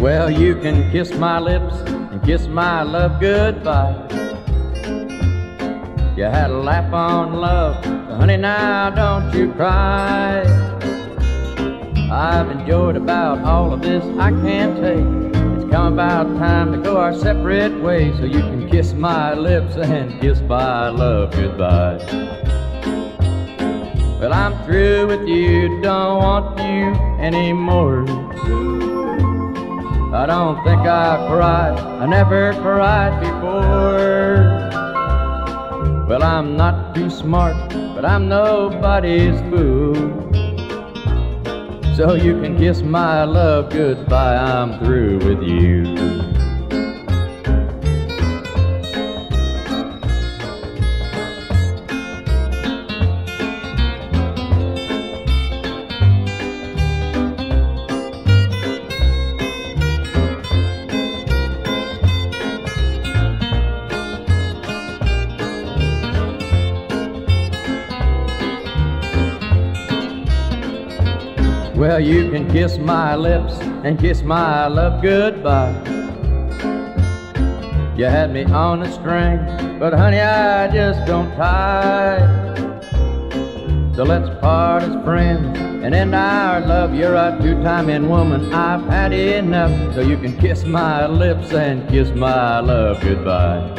Well, you can kiss my lips and kiss my love goodbye. You had a laugh on love, so honey, now don't you cry. I've enjoyed about all of this I can't take. It's come about time to go our separate ways, so you can kiss my lips and kiss my love goodbye. Well, I'm through with you, don't want you anymore. I don't think I cried, I never cried before. Well, I'm not too smart, but I'm nobody's fool. So you can kiss my love goodbye, I'm through with you. Well, you can kiss my lips and kiss my love goodbye. You had me on a string, but honey, I just don't tie. So let's part as friends and end our love. You're a two-timing woman, I've had enough. So you can kiss my lips and kiss my love goodbye.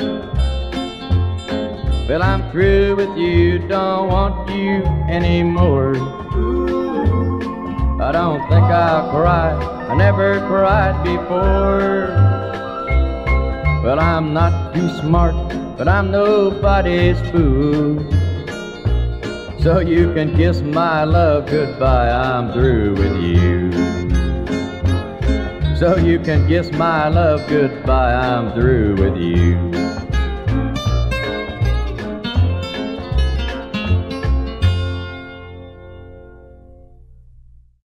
Well, I'm through with you, don't want you anymore. I I'll cry. I never cried before. Well, I'm not too smart, but I'm nobody's fool. So you can kiss my love goodbye, I'm through with you. So you can kiss my love goodbye, I'm through with you.